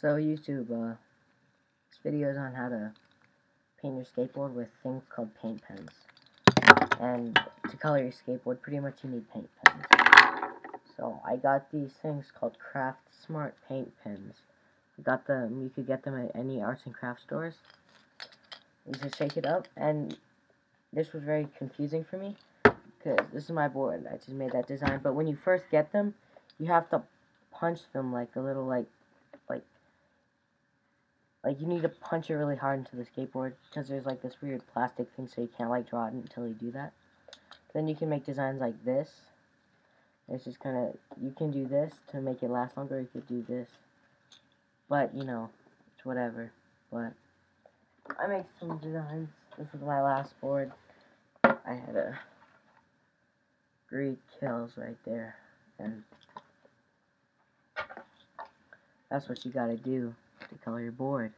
So YouTube, uh, this video is on how to paint your skateboard with things called paint pens. And to color your skateboard, pretty much you need paint pens. So I got these things called Craft Smart paint pens. I got them, you could get them at any arts and craft stores. You just shake it up, and this was very confusing for me, because this is my board, I just made that design, but when you first get them, you have to punch them like a little, like, like, like you need to punch it really hard into the skateboard, because there's like this weird plastic thing, so you can't like draw it until you do that. Then you can make designs like this. It's just kind of, you can do this to make it last longer, you could do this. But, you know, it's whatever. But, I make some designs. This is my last board. I had a Greek kills right there. And that's what you gotta do to color your board.